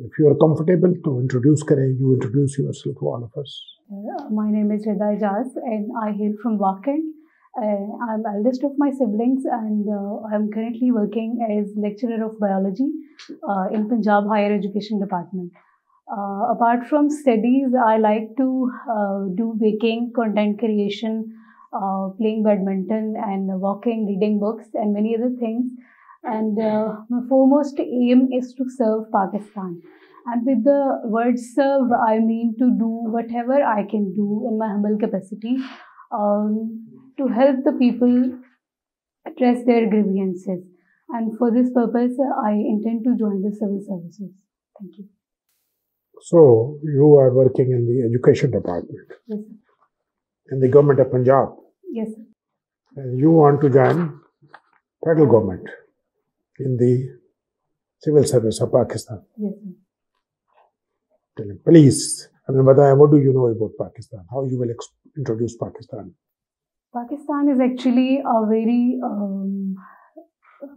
If you are comfortable to introduce Kare, you introduce yourself to all of us. Uh, my name is Rida Ejaz and I hail from Wah Cantt. Uh, I'm eldest of my siblings and uh, I'm currently working as lecturer of biology uh, in Punjab Higher Education Department. Uh, apart from studies, I like to do baking, content creation, playing badminton and walking, reading books and many other things. And uh, my foremost aim is to serve Pakistan. And with the word serve, I mean to do whatever I can do in my humble capacity um, to help the people address their grievances. And for this purpose, I intend to join the civil services. Thank you. So, you are working in the education department Yes, sir. in the government of Punjab. Yes, sir. And you want to join federal government in the civil service of Pakistan. Yes. Tell him, please. I mean, what do you know about Pakistan? How you will introduce Pakistan? Pakistan is actually a very um,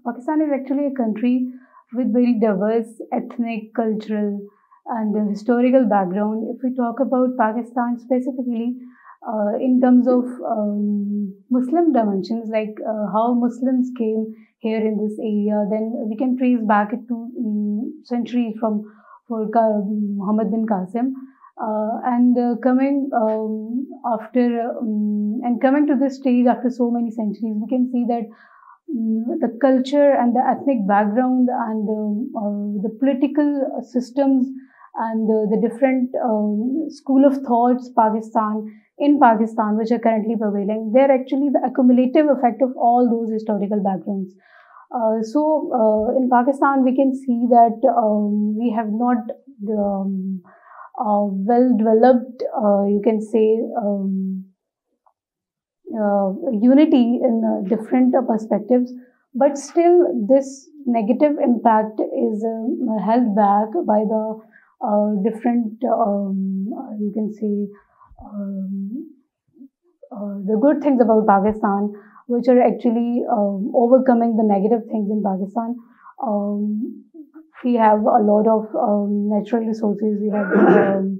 Pakistan is actually a country with very diverse ethnic, cultural, and historical background. If we talk about Pakistan specifically, uh, in terms of um, Muslim dimensions, like uh, how Muslims came here in this area, then we can trace back to um, centuries from for Muhammad bin Qasim. Uh, and uh, coming um, after um, and coming to this stage after so many centuries, we can see that um, the culture and the ethnic background and um, uh, the political systems and the different school of thoughts Pakistan in Pakistan which are currently prevailing, they're actually the accumulative effect of all those historical backgrounds. Uh, so uh, in Pakistan, we can see that um, we have not um, uh, well developed, uh, you can say, um, uh, unity in uh, different perspectives, but still this negative impact is um, held back by the different, um, you can say, um, uh, the good things about Pakistan, which are actually um, overcoming the negative things in Pakistan. Um, we have a lot of um, natural resources. We have um,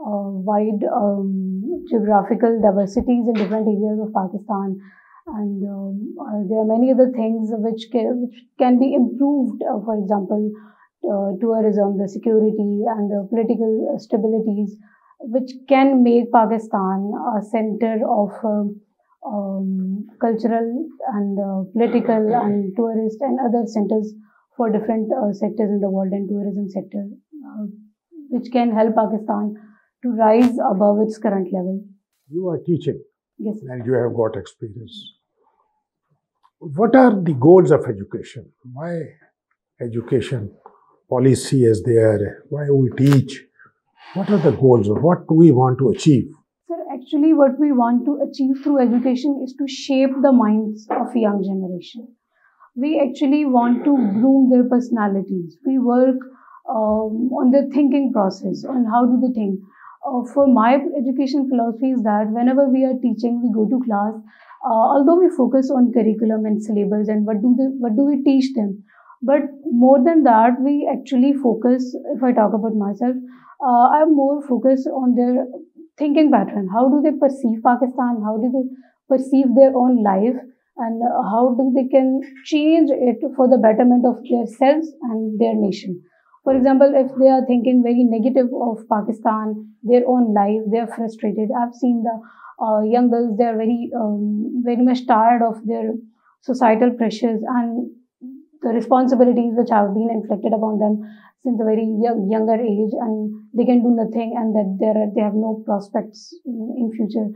uh, wide um, geographical diversities in different areas of Pakistan, and uh, there are many other things which can, which can be improved. Uh, for example, uh, tourism, the security, and the political stabilities, which can make Pakistan a center of um, um, cultural and uh, political and tourist and other centers for different uh, sectors in the world and tourism sector, uh, which can help Pakistan to rise above its current level. You are teaching Yes. and you have got experience. What are the goals of education? Why education policy is there? Why we teach? What are the goals? What do we want to achieve? Sir, actually, what we want to achieve through education is to shape the minds of young generation. We actually want to groom their personalities. We work um, on their thinking process, on how do they think. Uh, for my education philosophy is that whenever we are teaching, we go to class. Uh, although we focus on curriculum and syllabus and what do they, what do we teach them, but more than that, we actually focus. If I talk about myself, uh, I'm more focused on their thinking pattern. How do they perceive Pakistan? How do they perceive their own life? And uh, how do they can change it for the betterment of their selves and their nation? For example, if they are thinking very negative of Pakistan, their own life, they are frustrated. I've seen the uh, young girls; they are very, um, very much tired of their societal pressures and the responsibilities which have been inflicted upon them since a very young, younger age and they can do nothing and that there they have no prospects in future.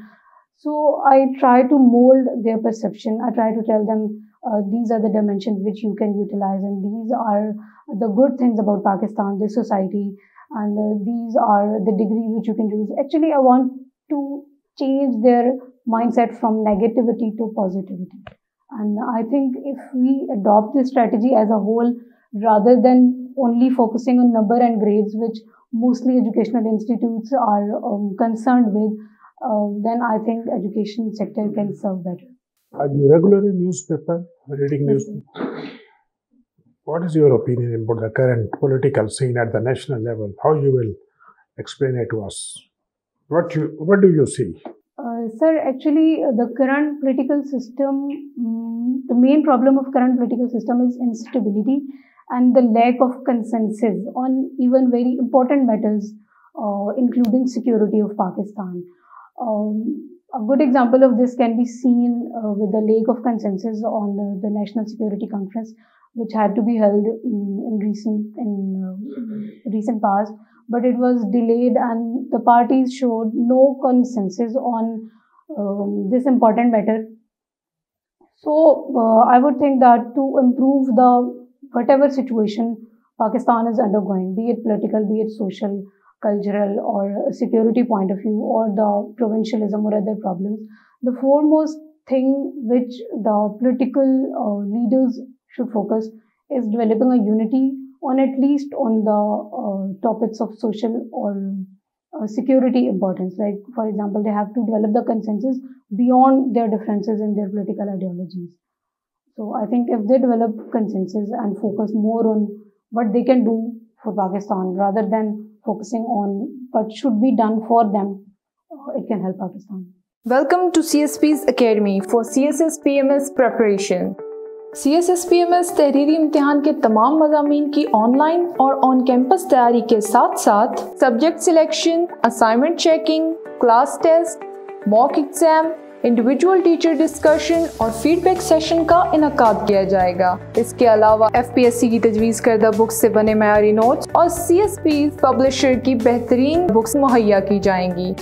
So i try to mold their perception. I try to tell them uh, these are the dimensions which you can utilize and these are the good things about pakistan this society and uh, these are the degrees which you can use. Actually i want to change their mindset from negativity to positivity. And I think if we adopt this strategy as a whole, rather than only focusing on number and grades, which mostly educational institutes are um, concerned with, uh, then I think education sector can serve better. Are you regular in newspaper, reading Yes, newspaper? What is your opinion about the current political scene at the national level? How you will explain it to us? What you what do you see? Uh, sir, actually, the current political system, mm, the main problem of current political system is instability and the lack of consensus on even very important matters, uh, including security of Pakistan. Um, a good example of this can be seen uh, with the lack of consensus on uh, the National Security Conference, which had to be held mm, in recent in uh, recent past but it was delayed and the parties showed no consensus on um, this important matter. So uh, I would think that to improve the whatever situation Pakistan is undergoing, be it political, be it social, cultural, or security point of view, or the provincialism or other problems, the foremost thing which the political uh, leaders should focus is developing a unity on at least on the uh, topics of social or uh, security importance. Like, for example, they have to develop the consensus beyond their differences in their political ideologies. So, I think if they develop consensus and focus more on what they can do for Pakistan rather than focusing on what should be done for them, uh, it can help Pakistan. Welcome to CSP's Academy for CSS PMS preparation. C S S P M S तहरीरी इम्तहान के तमाम मजामी की online और on campus तैयारी के साथ साथ subject selection assignment checking class test mock exam individual teacher discussion और फीडबैक सेशन का इनका किया जाएगा इसके अलावा एफ़ पी एस सी की तजवीज़ करदा बुक्स से बने मैारी नोट्स और सी एस पी पब्लिशर की बेहतरीन बुक्स मुहैया की जाएँगी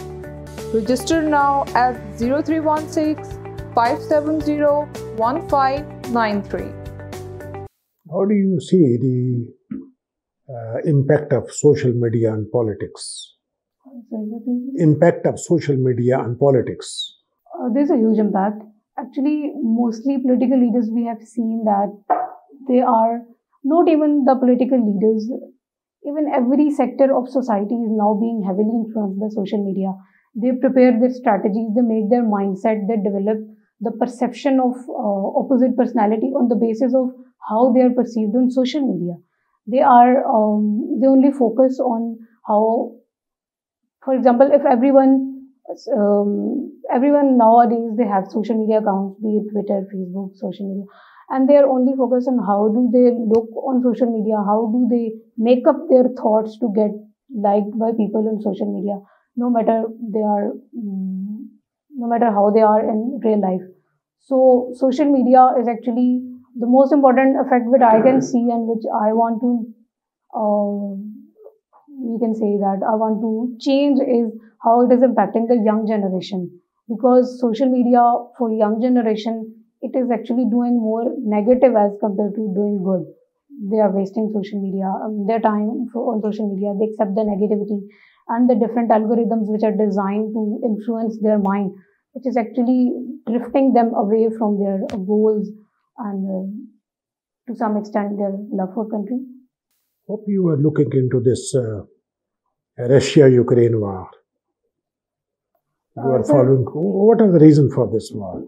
register now at zero three one six five seven zero one five 93. How do you see the uh, impact of social media on politics? Impact of social media on politics. Uh, there's a huge impact. Actually, mostly political leaders, we have seen that they are not even the political leaders, even every sector of society is now being heavily influenced by social media. They prepare their strategies, they make their mindset, they develop the perception of uh, opposite personality on the basis of how they are perceived on social media. They are, um, they only focus on how, for example, if everyone, um, everyone nowadays, they have social media accounts, be it Twitter, Facebook, social media, and they are only focused on how do they look on social media, how do they make up their thoughts to get liked by people on social media, no matter they are um, no matter how they are in real life. So social media is actually the most important effect which I can see and which I want to, uh, you can say that I want to change is how it is impacting the young generation. Because social media for young generation, it is actually doing more negative as compared to doing good. They are wasting social media, um, their time for, on social media. They accept the negativity and the different algorithms which are designed to influence their mind which is actually drifting them away from their goals and uh, to some extent their love for country. Hope you are looking into this uh, Russia-Ukraine war. You are Uh, following. What are the reason for this war?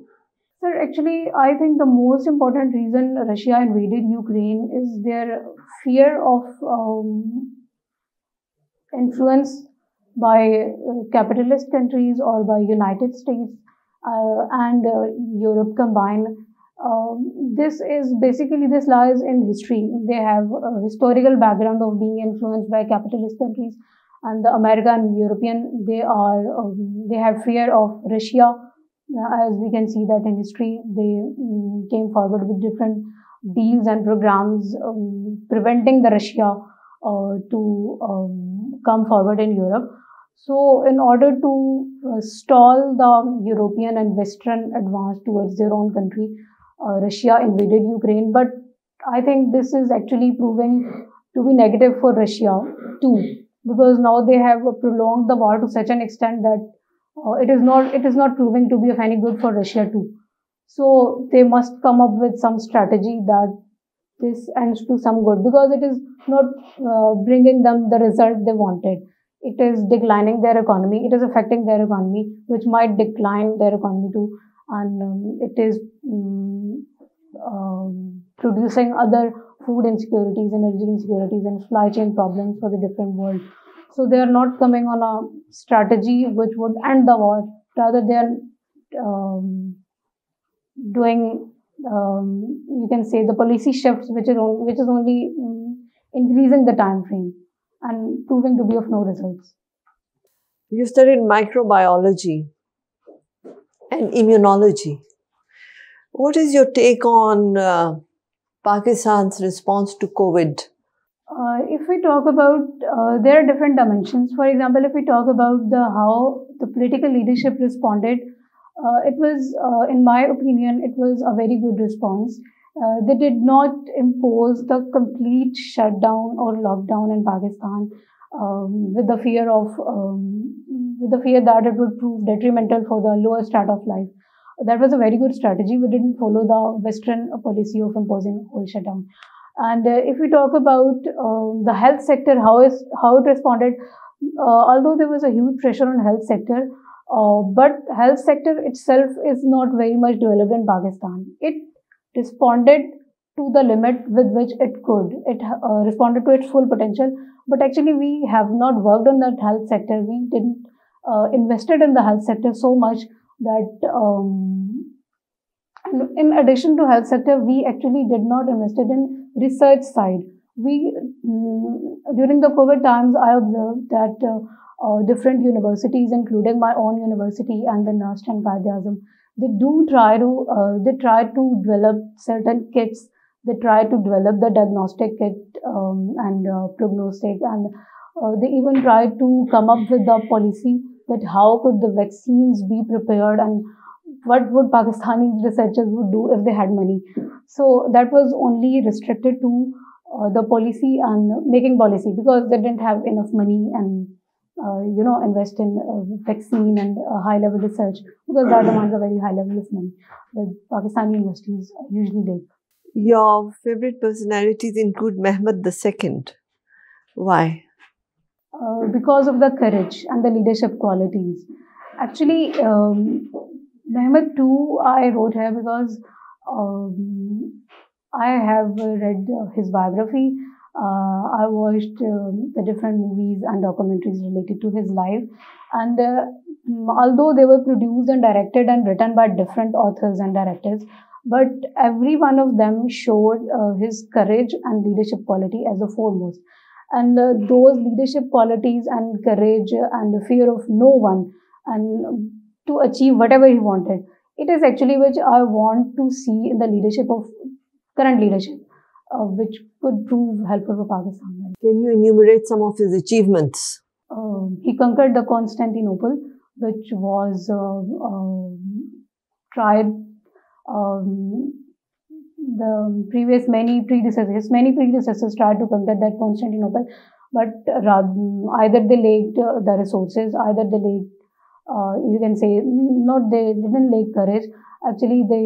Sir, actually, I think the most important reason Russia invaded Ukraine is their fear of um, influence by uh, capitalist countries or by United States uh, and uh, Europe combined. Um, this is basically this lies in history. They have a historical background of being influenced by capitalist countries, and the American, European, they are um, they have fear of Russia. Uh, as we can see that in history, they um, came forward with different deals and programs um, preventing the Russia uh, to um, come forward in Europe. So, in order to uh, stall the European and Western advance towards their own country, uh, Russia invaded Ukraine. But I think this is actually proving to be negative for Russia too, because now they have prolonged the war to such an extent that uh, it is not it is not proving to be of any good for Russia too. So they must come up with some strategy that this ends to some good because it is not uh, bringing them the result they wanted. it is declining their economy. It is affecting their economy, which might decline their economy too, and um, it is um, um, producing other food insecurities, energy insecurities, and supply chain problems for the different world. So they are not coming on a strategy which would end the war. Rather, they are um, doing um, you can say the policy shifts, which is on, which is only um, increasing the time frame and proving to be of no results. You studied microbiology and immunology. What is your take on uh, Pakistan's response to COVID? Uh, if we talk about, uh, there are different dimensions. For example, if we talk about the how the political leadership responded, uh, it was, uh, in my opinion, it was a very good response. Uh, they did not impose the complete shutdown or lockdown in Pakistan um, with the fear of um, with the fear that it would prove detrimental for the lower strata of life. That was a very good strategy. We didn't follow the Western policy of imposing whole shutdown. And uh, if we talk about um, the health sector, how is how it responded, uh, although there was a huge pressure on health sector, uh, but health sector itself is not very much developed in Pakistan. It responded to the limit with which it could. It uh, responded to its full potential. But actually, we have not worked on that health sector. We didn't uh, invested in the health sector so much that um, in addition to health sector, we actually did not invested in research side. We mm, during the COVID times, I observed that uh, uh, different universities, including my own university and the NUST and Quaid-e-Azam, they do try to uh, they try to develop certain kits. They try to develop the diagnostic kit um, and uh, prognostic, and uh, they even try to come up with the policy that how could the vaccines be prepared and what would Pakistani researchers would do if they had money. So that was only restricted to uh, the policy and making policy because they didn't have enough money and uh, you know, invest in uh, vaccine and high level research because that demands a very high level of money that Pakistani universities usually take. Your favorite personalities include Mehmed II. Why? Uh, because of the courage and the leadership qualities. Actually, um, Mehmed II, I wrote here because um, I have read his biography uh, I watched um, the different movies and documentaries related to his life. And uh, although they were produced and directed and written by different authors and directors, but every one of them showed uh, his courage and leadership quality as the foremost. And uh, those leadership qualities and courage and the fear of no one and to achieve whatever he wanted, it is actually which I want to see in the leadership of current leadership uh, which could prove helpful for Pakistan. Can you enumerate some of his achievements? Uh, he conquered the Constantinople, which was uh, um, tried. Um, the previous many predecessors, many predecessors tried to conquer that Constantinople, but either they lacked uh, the resources, either they lacked, uh, you can say, not they didn't lack courage, actually they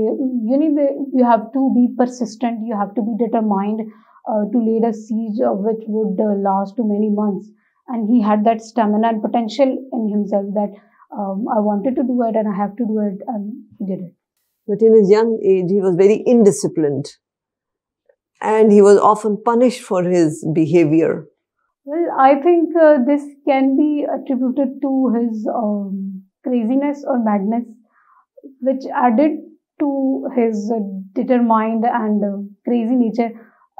you need you have to be persistent you have to be determined uh, to lay a siege which would uh, last many months. And he had that stamina and potential in himself that um, i wanted to do it and i have to do it and he did it but in his young age he was very indisciplined and he was often punished for his behavior well i think uh, this can be attributed to his um, craziness or madness which added to his determined and uh, crazy nature.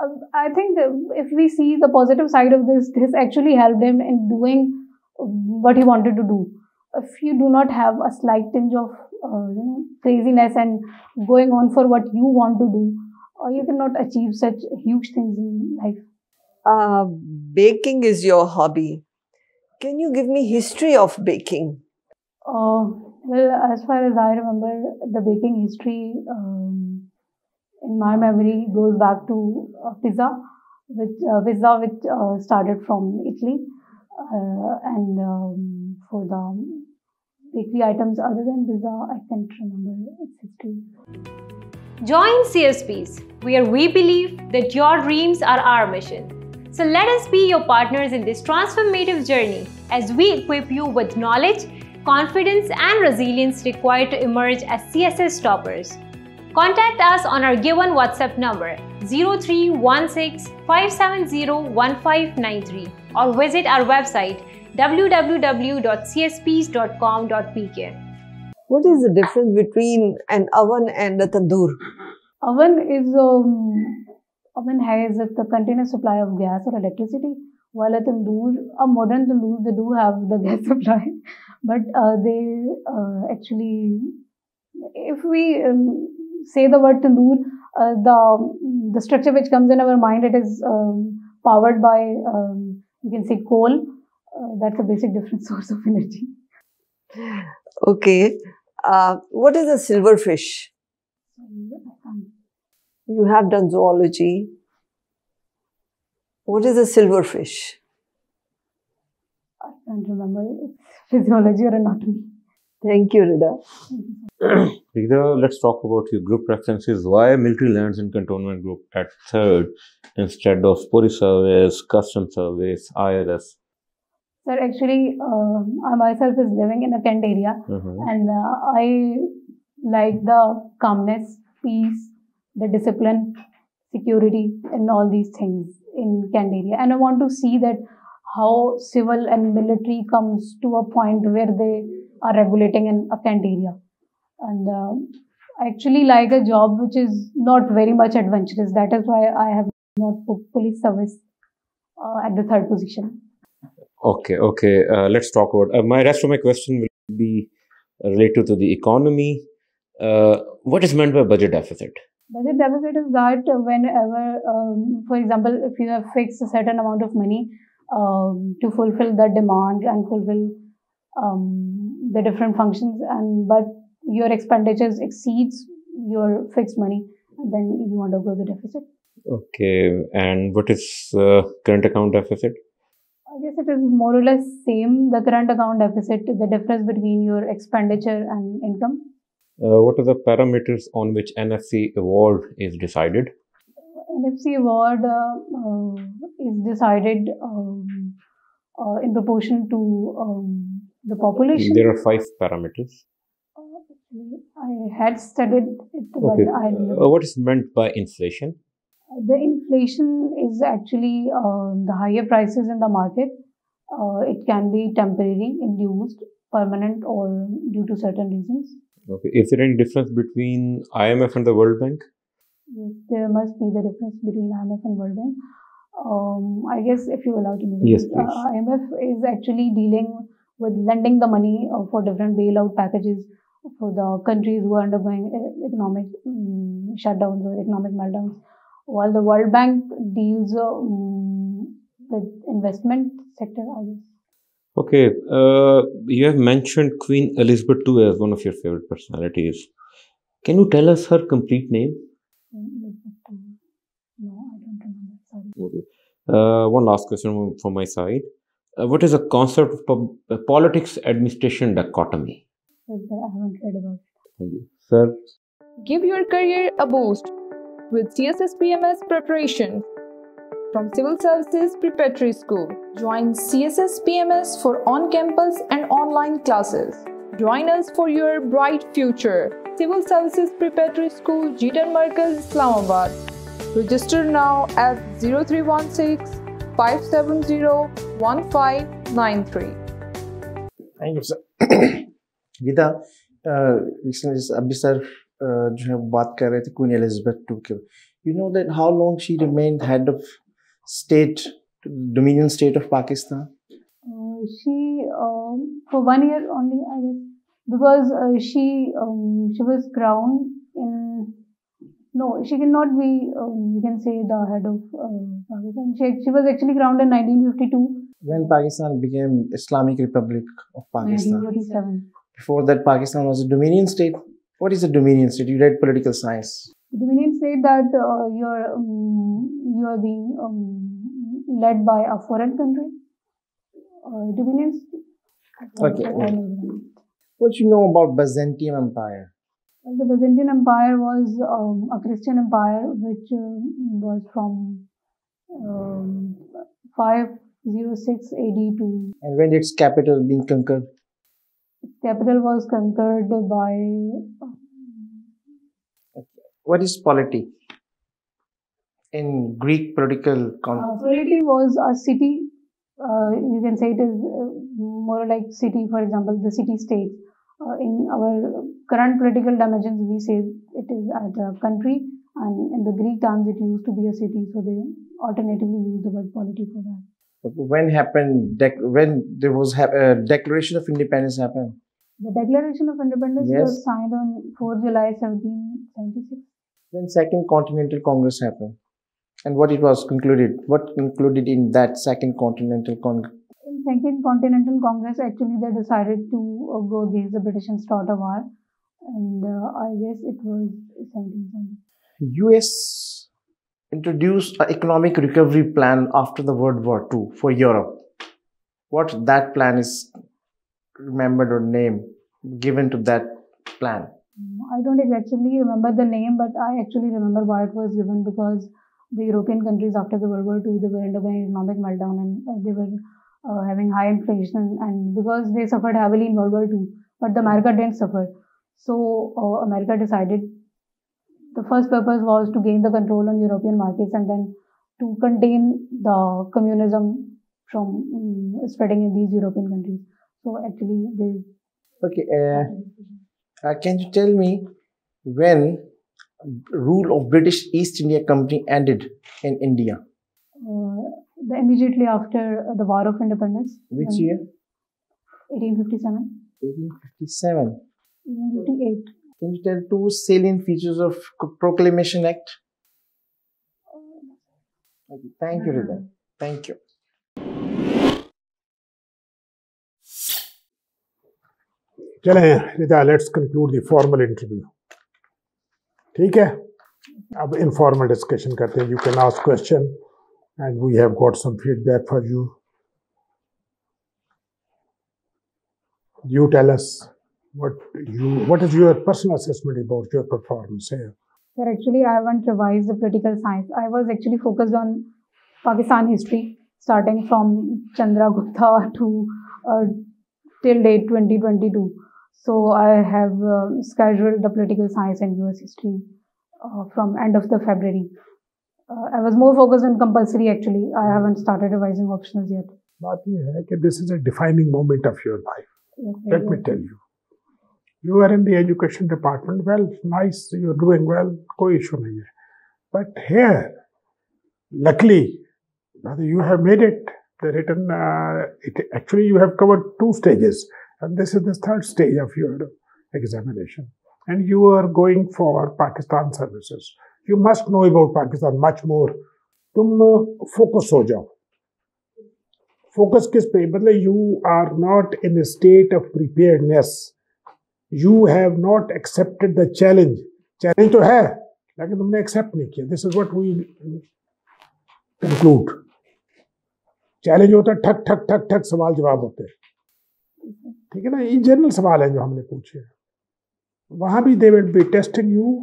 Uh, I think if we see the positive side of this, this actually helped him in doing what he wanted to do. If you do not have a slight tinge of uh, you know craziness and going on for what you want to do, uh, you cannot achieve such huge things in life. Uh, baking is your hobby. Can you give me history of baking? Uh, well, as far as I remember, the baking history um, in my memory goes back to uh, pizza, which uh, pizza which uh, started from Italy, uh, and um, for the bakery items other than pizza, I can't remember its history. Join CSPs, where we believe that your dreams are our mission. So let us be your partners in this transformative journey as we equip you with knowledge, confidence, and resilience required to emerge as CSS toppers. Contact us on our given WhatsApp number 0316 570 1593 or visit our website www.csps.com.pk. What is the difference between an oven and a tandoor? Oven is um, oven has the continuous supply of gas or electricity, while a tandoor, a modern tandoor, they do have the gas supply, but uh, they uh, actually, if we um, say the word tandoor, uh, the the structure which comes in our mind, it is um, powered by um, you can say coal. Uh, that's a basic different source of energy. Okay. Uh, what is a silverfish? You have done zoology. What is a silverfish? I can't remember it's physiology or anatomy. Thank you, Rida. Rida, let's talk about your group preferences. Why military lands and cantonment group at third instead of police service, custom service, IRS? Sir, actually, uh, I myself is living in a Cantt area, Mhm. and uh, I like the calmness, peace, the discipline, security, and all these things in Cantt area. And I want to see that how civil and military comes to a point where they are regulating in a Cantt area. And uh, I actually like a job which is not very much adventurous. That is why I have not put police service uh, at the third position. Okay, okay. Uh, let's talk about uh, my rest of my question will be related to the economy. Uh, what is meant by budget deficit? Budget deficit is that whenever, um, for example, if you have fixed a certain amount of money um, to fulfill the demand and fulfill um, the different functions, and but your expenditures exceeds your fixed money, then you undergo the deficit. Okay, and what is uh, current account deficit? I guess it is more or less same. The current account deficit, the difference between your expenditure and income. Uh, what are the parameters on which NFC award is decided? NFC award uh, uh, is decided um, uh, in proportion to um, the population. There are five parameters. Uh, I had studied it, but Okay. I Uh, what is meant by inflation? The inflation is actually uh, the higher prices in the market. Uh, it can be temporary, induced, permanent, or due to certain reasons. Okay, is there any difference between IMF and the World Bank? Yes, there must be the difference between IMF and World Bank. Um, I guess if you allow me, Yes, uh, please. IMF is actually dealing with lending the money uh, for different bailout packages for the countries who are undergoing uh, economic um, shutdowns or economic meltdowns, while the World Bank deals uh, um, with investment sector. I guess. Okay, uh, you have mentioned Queen Elizabeth II as one of your favorite personalities. Can you tell us her complete name? No, I don't remember. Sorry. Okay. Uh, one last question from my side. Uh, what is the concept of pub- uh, politics administration dichotomy? Sir, I haven't read about it. Thank you. Sir, Give your career a boost with CSS PMS preparation from Civil Services Preparatory School. Join CSS PMS for on-campus and online classes. Join us for your bright future. Civil Services Preparatory School, G-10 Markaz, Islamabad. Register now at 0316 570 1593. Thank you, sir. Gita, uh, Abhisar. जो है वो बात कर रहे थे queen Elizabeth two के you know that how long she remained head of state dominion state of Pakistan Uh, she um, for one year only, I guess, because uh, she um, she was crowned in. No, she cannot be. Um, you can say the head of uh, Pakistan. She she was actually crowned in 1952, when Pakistan became Islamic Republic of Pakistan 1947. before that Pakistan was a dominion state what is a dominion state you read political science The Dominion state that uh, you're um, you are being um, led by a foreign country. Uh, Dominion. state- Okay. What you know about Byzantium Empire Well, the Byzantine Empire was um, a Christian empire which um was from um, 06 AD to And when its capital being conquered? Capital was conquered by What is polity? In Greek political con- uh, Polity was a city. Uh, you can say it is uh, more like city, for example, the city state. Uh, in our current political dimensions, we say it is at a country, and in the Greek terms, it used to be a city. So they alternatively use the word polity for that. When happened dec- when there was hap- uh, declaration of independence happened The Declaration of Independence Yes. was signed on 4 July 1776. when second continental congress happened and what it was concluded what concluded in that second continental congress In Second Continental Congress, actually, they decided to uh, go against the British and start a war. And uh, I guess it was 1770. us introduced an economic recovery plan after the world war ii for europe what that plan is remembered or name given to that plan I don't exactly remember the name, but I actually remember why it was given because the European countries after the World War II they were undergoing economic meltdown and uh, they were uh, having high inflation and because they suffered heavily in World War II, but the America didn't suffer. So uh, America decided the first purpose was to gain the control on European markets and then to contain the communism from mm, spreading in these European countries. So actually, they okay uh, uh, can you tell me when rule of british east india company ended in india uh, the, immediately after the War of Independence. which year 1857. 1857 1858. can you tell two salient features of C- proclamation act okay, thank you Rida. thank you चलें रिदा let's conclude the formal interview ठीक है अब informal discussion करते हैं you can ask question and we have got some feedback for you you tell us what you what is your personal assessment about your performance here Sir, actually, I haven't revised the political science. I was actually focused on Pakistan history, starting from Chandragupta to uh, till date 2022. So I have uh, scheduled the political science and US history uh, from end of the February. Uh, I was more focused on compulsory actually. I haven't started revising optionals yet. बात ये है कि this is a defining moment of your life Yes, sir, Let me yes. tell you. You are in the education department. Well, nice. You're doing well. कोई issue नहीं है. But here, luckily, brother, you have made it. The written, uh, it, actually, you have covered two stages, and this is the third stage of your examination. And you are going for Pakistan services. You must know about Pakistan much more. तुम focus हो जाओ focus किस पे मतलब you are not in state of preparedness you have not accepted the challenge challenge तो है, लेकिन तुमने एक्सेप्ट नहीं किया। This is what we conclude challenge होता है ठक ठक ठक ठक सवाल जवाब होते हैं। ठीक है ना? ये जनरल सवाल है जो हमने पूछे वहाँ भी they will be testing you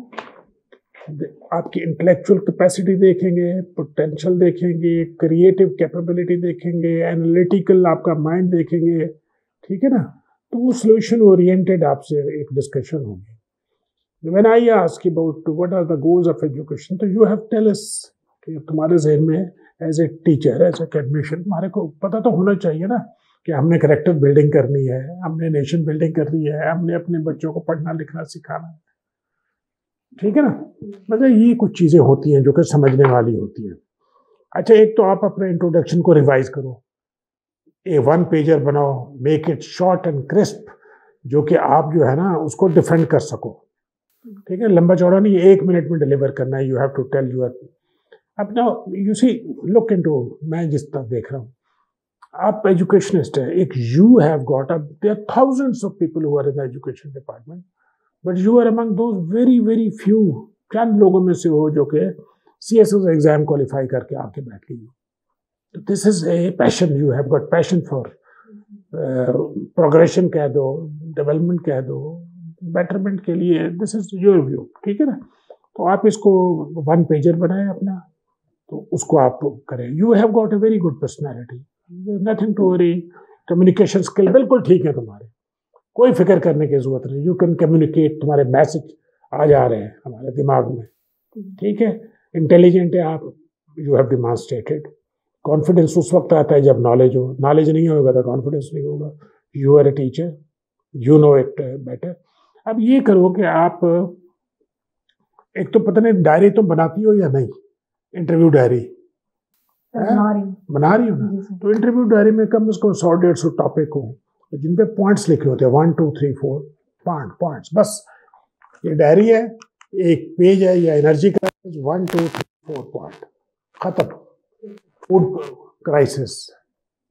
आपकी इंटेलेक्चुअल कैपेसिटी देखेंगे पोटेंशियल देखेंगे क्रिएटिव कैपेबिलिटी देखेंगे एनालिटिकल आपका माइंड देखेंगे। ठीक है ना? तो वो सोल्यूशन ओरिएंटेड आपसे एक डिस्कशन होगी। When I ask about what are the goals of education तो यू हैव टेल अस कि तुम्हारे जहन में as a teacher as academician तुम्हारे को पता तो होना चाहिए ना कि हमने करेक्टर बिल्डिंग करनी है, हमने नेशन बिल्डिंग करनी है, हमने अपने बच्चों को पढ़ना, लिखना, सिखाना। है ठीक है ना? मतलब ये कुछ चीज़ें होती हैं जो कि समझने वाली होती हैं। अच्छा एक तो आप अपने इंट्रोडक्शन को रिवाइज करो। ए वन पेजर बनाओ make it short and crisp जो कि आप जो है ना, उसको डिफेंड कर सको। ठीक है, लंबा चौड़ा नहीं, एक मिनट में डिलीवर करना है you have to tell your अब ना you see look into मैं जिस तरह देख रहा हूँ। आप एजुकेशनिस्ट है, एक you have got up there thousands of people who are in the education department but you are among those very very few चंद लोगों में से हो जो कि सी एस एग्ज़ाम क्वालिफाई करके आके बैठ गई हो। This is a passion you have got passion for progression कह दो डेवलपमेंट कह दो बेटरमेंट के लिए दिस इज़ योर व्यू ठीक है ना तो आप इसको वन पेजर बनाएँ अपना तो उसको आप करें you have got a very good personality nothing to worry communication skill बिल्कुल ठीक है तुम्हारे कोई फ़िक्र करने की ज़रूरत नहीं यू कैन कम्युनिकेट तुम्हारे मैसेज आ जा रहे हैं हमारे दिमाग में ठीक है इंटेलिजेंट है आप यू हैव डिमॉन्स्ट्रेटेड कॉन्फिडेंस उस वक्त आता है जब नॉलेज हो। नॉलेज नहीं होगा तो कॉन्फिडेंस नहीं होगा। You are a teacher you know it better अब ये करो कि आप एक तो पता नहीं डायरी तुम बनाती हो या नहीं? इंटरव्यू डायरी बना रही हूँ। बना रही हो? ना तो इंटरव्यू डायरी में कम से कम सौ डेढ़ सौ टॉपिक हो जिन पे पॉइंट्स लिखे होते हैं। One two three four point points बस ये डायरी है एक पेज है या एनर्जी का one two three four point खत्म। Food crisis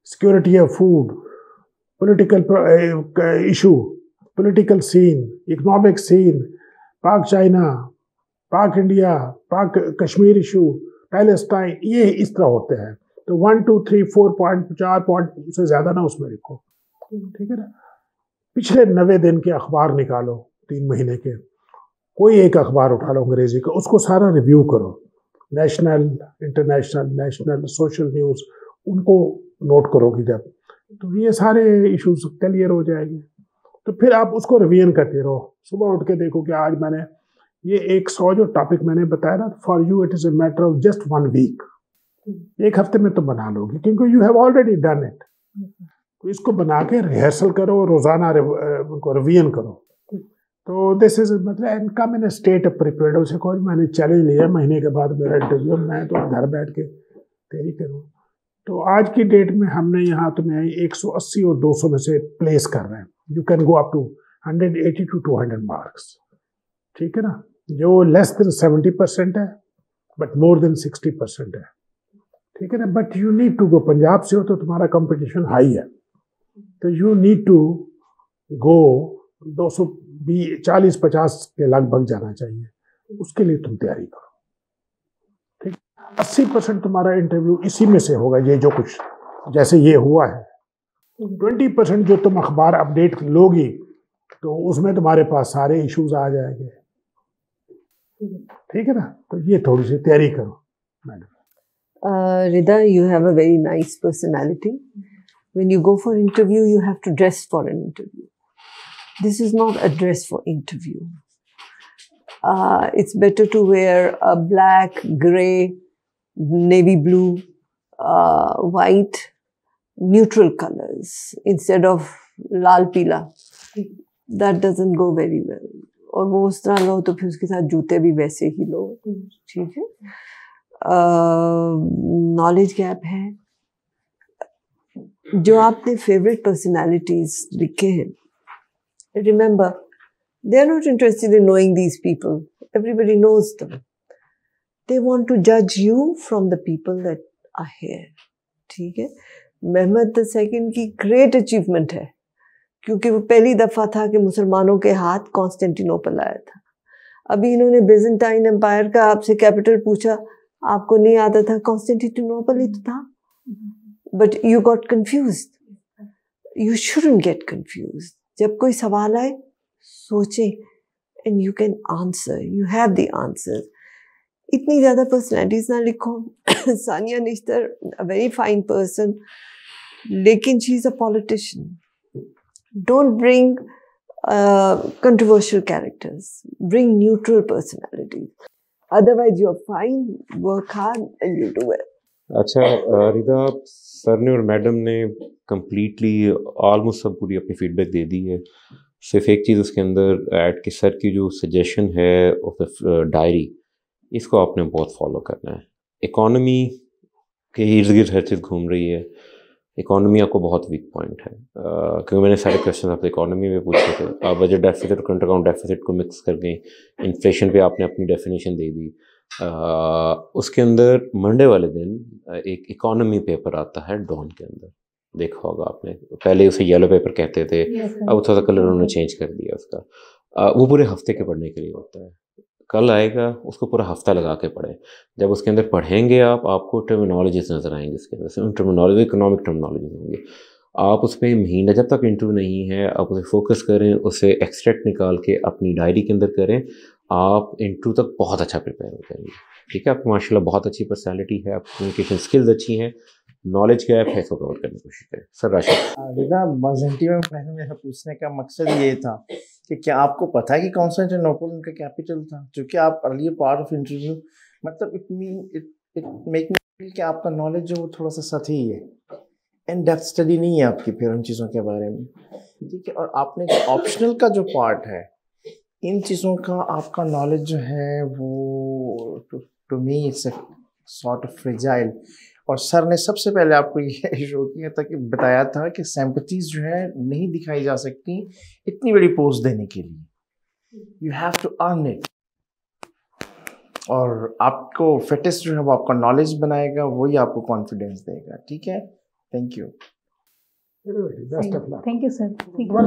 security of food political issue political scene economic scene Pak China Pak India Pak Kashmir issue Palestine ये इस तरह होते हैं। तो one two three four point चार पॉइंट से ज़्यादा ना उसमें लिखो। ठीक है ना? पिछले नवे दिन के अखबार निकालो, तीन महीने के। कोई एक अखबार उठा लो अंग्रेज़ी का, उसको सारा रिव्यू करो। National international national social news उनको नोट करोगी जब तो ये सारे इश्यूज़ क्लियर हो जाएँगे। तो फिर आप उसको रिवीजन करते रहो। सुबह उठ के देखो कि आज मैंने, ये एक सौ जो टॉपिक मैंने बताया ना for you it is a matter of just one week एक हफ़्ते में तो बना लोगे, क्योंकि you have already done it तो इसको बना के रिहर्सल करो, रोज़ाना उनको रिवीजन करो। तो दिस इज़ मतलब and come in state of prepare उसे कॉल मैंने चैलेंज लिया महीने के बाद मेरा इंटरव्यू मैं तो घर बैठ के तेरी करूँ तो आज की डेट में हमने यहाँ तुम्हें 180 और 200 में से प्लेस कर रहे हैं। You can go up to 180 to 200 marks ठीक है ना? जो लेस देन 70 परसेंट है बट मोर देन 60 परसेंट है। ठीक है ना? But you need to go Punjab से हो तो तुम्हारा कंपटीशन हाई है। तो यू नीड टू गो 200 भी चालीस पचास के लगभग जाना चाहिए। उसके लिए तुम तैयारी करो। ठीक? अस्सी परसेंट तुम्हारा इंटरव्यू इसी में से होगा, ये जो कुछ, जैसे ये हुआ है। ट्वेंटी परसेंट जो तुम अखबार अपडेट लोगी तो उसमें तुम्हारे पास सारे इश्यूज़ आ जाएँगे। ठीक है ना? तो ये थोड़ी सी तैयारी करो, madam. Rida you have a very nice personality when you go for interview you have to dress for an interview This is not a dress for interview. Uh, it's better to wear a black, gray, navy blue, uh, white, neutral colors instead of lal pila. That doesn't go very well. और वो उस तरह लो तो फिर उसके साथ जूते भी वैसे ही लो ठीक है नॉलेज गैप है जो आपने फेवरेट पर्सनालिटीज लिखे हैं remember they are not interested in knowing these people everybody knows them they want to जज you from the people that are here ठीक है? महमद द सेकंड की ग्रेट अचीवमेंट है. क्योंकि वो पहली दफ़ा था कि मुसलमानों के हाथ कॉन्स्टेंटिनोपल आया था। अभी इन्होंने बेजेंटाइन एम्पायर का आपसे कैपिटल पूछा आपको नहीं आता था कॉन्स्टेंटिनोपल ही तो था। But you got confuse you shouldn't get confuse जब कोई सवाल आए, सोचे and you can answer you have the answer इतनी ज़्यादा पर्सनैलिटीज ना लिखो। Sania Nishtar a very fine person लेकिन she is a politician don't bring controversial characters bring neutral personalities otherwise you are fine work hard and you do well अच्छा Rida sir ने और madam ने completely almost सब पूरी अपनी feedback दे दी है। सिर्फ़ एक चीज़ उसके अंदर ऐड कि सर की जो सजेशन है ऑफ़ द डायरी इसको आपने बहुत फॉलो करना है। इकॉनमी के इर्द गिर्द हर चीज़ घूम रही है। इकॉनमी आपको बहुत वीक पॉइंट है। अ, क्योंकि मैंने सारे क्वेश्चन आपसे इकॉनमी में पूछे थे। आप बजट डेफिसिट और करंट अकाउंट डेफिसिट को मिक्स कर गए इन्फ्लेशन पे आपने अपनी डेफिनेशन दे दी। उसके अंदर मंडे वाले दिन एक इकॉनमी पेपर आता है डॉन के अंदर। देखा होगा आपने। पहले उसे येलो पेपर कहते थे अब थोड़ा सा कलर उन्होंने चेंज कर दिया उसका। अ, वो पूरे हफ़्ते के पढ़ने के लिए होता है। कल आएगा उसको पूरा हफ़्ता लगा के पढ़ें। जब उसके अंदर पढ़ेंगे आप आपको टर्मिनोलॉजीज नज़र आएँगे इसके अंदर। उन टर्मिनोलॉजी इकोनॉमिक टर्मिनोलॉजीज होंगी। आप उस पर महीना जब तक इंटरव्यू नहीं है आप उसे फोकस करें उसे एक्सट्रैक्ट निकाल के अपनी डायरी के अंदर करें। आप इंटरव्यू तक बहुत अच्छा प्रिपेयर हो। जाएँगे ठीक है, आपको माशाल्लाह बहुत अच्छी पर्सनैलिटी है, आपकी कम्युनिकेशन स्किल्स अच्छी हैं नॉलेज गैप है, इसको कवर करने की कोशिश करें। सर राशिद बाजेंटी में मेरा पूछने का मकसद ये था कि क्या आपको पता है कि कॉन्स्टेंटिनोपल उनका कैपिटल था? क्योंकि आप अर्लियर पार्ट ऑफ़ इंटरव्यू मतलब it mean it it make me feel कि आपका नॉलेज जो वो थोड़ा सा सतही है। इन डेप्थ स्टडी नहीं है आपकी फिर उन चीज़ों के बारे में। ठीक है, और आपने ऑप्शनल का जो पार्ट है इन चीज़ों का आपका नॉलेज जो है वो to me it's sort of fragile और सर ने सबसे पहले आपको ये शो किया था कि बताया था कि सैम्पथीज जो है नहीं दिखाई जा सकती इतनी बड़ी पोस्ट देने के लिए। You have to earn it और आपको फिटेस्ट जो है वो आपका नॉलेज बनाएगा वही आपको कॉन्फिडेंस देगा। ठीक है? Thank you thank you sir Thank you,